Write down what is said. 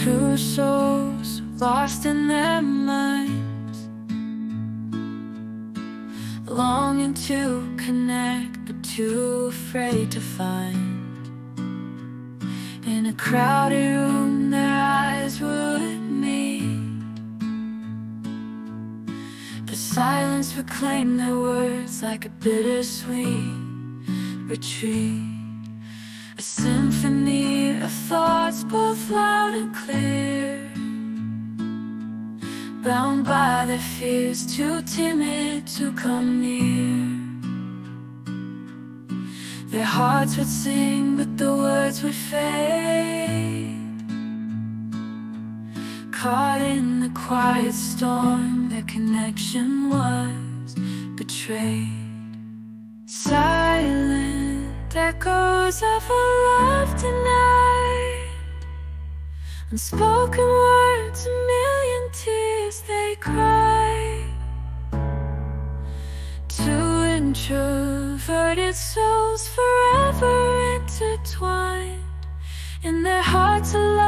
Two souls lost in their minds. Longing to connect but too afraid to find. In a crowded room their eyes would meet. The silence proclaimed their words like a bittersweet retreat. A symphony thoughts loud and clear Bound by their fears, too timid to come near. Their hearts would sing, but the words would fade. Caught in the quiet storm, their connection was betrayed. Silent echoes of a love denied Unspoken words, a million tears they cry. Two introverted souls forever intertwined. In their hearts a love that